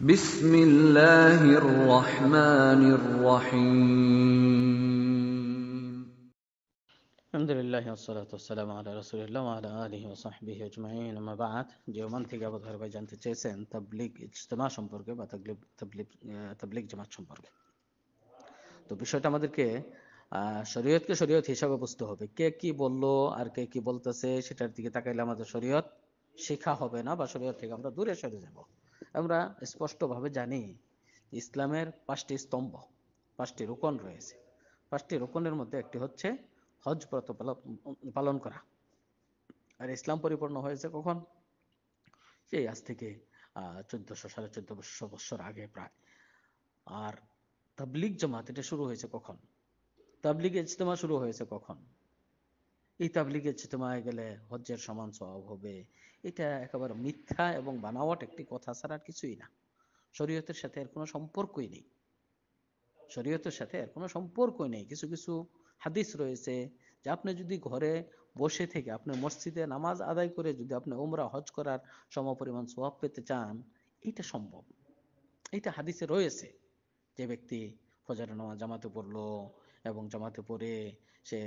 بسم الله الرحمن الرحيم আলহামদুলিল্লাহ ওসলাত ওসালাম আলা রসুলিল্লাহ আলা আলিহি ওসাহবিহি আজমাইন আম্মা বাদ যে ওমান থেকে আবু ধর ভাই জানতে চেয়েছেন তাবলিগ ইজতেমা সম্পর্কে বা তাবলিগ তাবলিগ আহ, তাবলিগ জামাত সম্পর্কে তো বিষয়টা আমাদেরকে আহ, শরীয়তকে শরীয়ত হিসাবে বুঝতে হবে কে কি বললো আর কে কি বলতেছে সেটার দিকে তাকাইলে আমাদের শরীয়ত শেখা হবে না বা শরীয়ত থেকে আমরা দূরে সরে যাব আমরা স্পষ্টভাবে জানি ইসলামের পাঁচটি স্তম্ভ, পাঁচটি রোকন রয়েছে। পাঁচটি রোকনের মধ্যে একটি হচ্ছে হজ ব্রত পালন করা। আর ইসলাম পরিপূর্ণ হয়েছে কখন? সেই আজ থেকে চোদ্দশো, সাড়ে চোদ্দশো বছর আগে প্রায়। আর তাবলিগ জামাত এটা শুরু হয়েছে কখন? তাবলিগ ইজতেমা শুরু হয়েছে কখন? এই তাবলিগ ইজতেমায় গেলে হজ্জের সমান সওয়াব হবে। এটা একেবারে মিথ্যা এবং বানাওয়াট একটি কথা ছাড়া আর কিছুই না। শরীয়তের সাথে এর কোনো সম্পর্কই নেই। শরীয়তের সাথে এর কোনো সম্পর্কই নেই। কিছু কিছু হাদিস রয়েছে যে আপনি যদি ঘরে বসে থেকে আপনি মসজিদে নামাজ আদায় করে যদি আপনি উমরা, হজ করার সমপরিমাণ সোয়াব পেতে চান, এটা সম্ভব। এটা হাদিসে রয়েছে যে ব্যক্তি ফজরের নামাজ জামাতে পড়ল এবং জামাতে পড়ে সে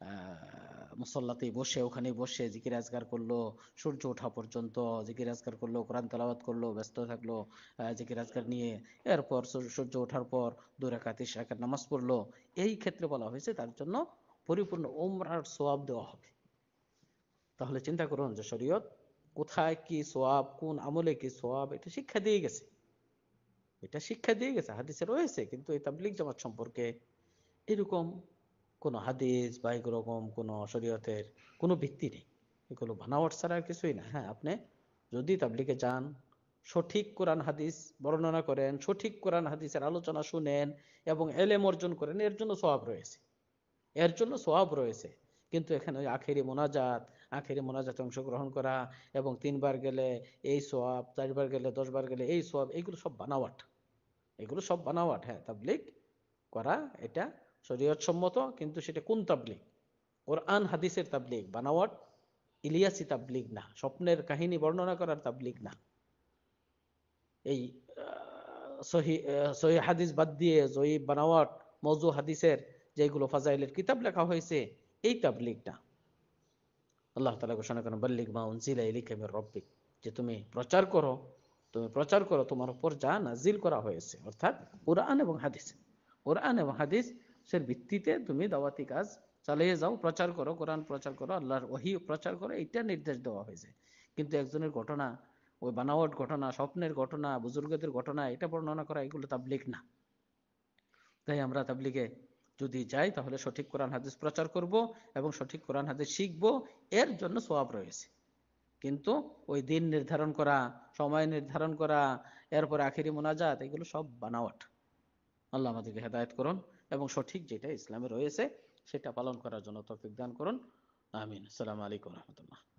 আহ, মুসল্লাতেই বসে ওখানে বসে জিকির আজগার করল সূর্য ওঠা পর্যন্ত জিকির আজগার করল কোরআন তেলাওয়াত করল ব্যস্ত থাকল জিকির আজগার নিয়ে। এরপর সূর্য ওঠার পর দুই রাকাত তিন নামাজ পড়ল। এই ক্ষেত্রে বলা হয়েছে তার জন্য পরিপূর্ণ উমরার সোয়াব দেওয়া হবে। তাহলে চিন্তা করুন যে শরীয়ত কোথায় কি সোয়াব কোন আমলে কি সোয়াব এটা শিক্ষা দিয়ে গেছে। এটা শিক্ষা দিয়ে গেছে হাদিসে রয়েছে কিন্তু এই তাবলিগ জামাত সম্পর্কে এরকম কোন হাদিস বা এরকম কোন শরীয়তের কোনো ভিত্তি নেই। এগুলো বানাওয়াট ছাড়া আর কিছুই না। হ্যাঁ আপনি যদি তাবলিগে যান, সঠিক কোরআন হাদিস বর্ণনা করেন, সঠিক কোরআন হাদিসের আলোচনা শুনেন এবং এলেম অর্জন করেন, এর জন্য সোয়াব রয়েছে। এর জন্য সোয়াব রয়েছে। কিন্তু এখানে ওই আখেরি মোনাজাত, আখেরি মোনাজাতে অংশগ্রহণ করা এবং তিনবার গেলে এই সোয়াব চারবার গেলে, দশবার গেলে এই সোয়াব এগুলো সব বানাওয়াট। এগুলো সব বানাওয়াট। হ্যাঁ তাবলিগ করা এটা শরীয়ত সম্মত কিন্তু সেটা কোন তাবলিগ? কোরআন, হাদিসের তাবলিগ, বানাওয়াট, ইলিয়াসি তাবলিগ না, স্বপ্নের কাহিনী বর্ণনা করার তাবলিগ না। এই সহি সহি হাদিস বাদ দিয়ে জয়ী বানাওয়াট মৌজু হাদিসের যেগুলো ফাজাইলের কিতাব লেখা হয়েছে, এই তাবলিগ না আল্লাহ তালা ঘোষণা করেন বল্লিক মা উনজিলা ইলিকা রব্বিক যে তুমি প্রচার করো, তুমি প্রচার করো, তোমার উপর যা নাজিল করা হয়েছে, অর্থাৎ কোরআন এবং হাদিস। কোরআন এবং হাদিসের ভিত্তিতে তুমি দাওয়াতি কাজ চালিয়ে যাও, প্রচার করো, কোরআন প্রচার করো, আল্লাহর ওহি প্রচার করো এটা নির্দেশ দেওয়া হয়েছে। কিন্তু একজনের ঘটনা, ওই বানাওয়াট ঘটনা, স্বপ্নের ঘটনা, বুজুর্গদের ঘটনা, এটা বর্ণনা করা এগুলো তাবলিগ না। তাই আমরা তাবলিগে যদি যাই, তাহলে সঠিক কোরআন, হাদিস প্রচার করব এবং সঠিক কোরআন, হাদিস শিখব, এর জন্য সোয়াব রয়েছে। কিন্তু ওই দিন নির্ধারণ করা, সময় নির্ধারণ করা, এরপর আখেরি মোনাজাত, এগুলো সব বানাওয়াট। আল্লাহ আমাদেরকে হেদায়ত করুন। এবং সঠিক যেটা ইসলামে রয়েছে, সেটা পালন করার জন্য তৌফিক দান করুন। আমিন। আসসালামু আলাইকুম রহমতুল্লাহ।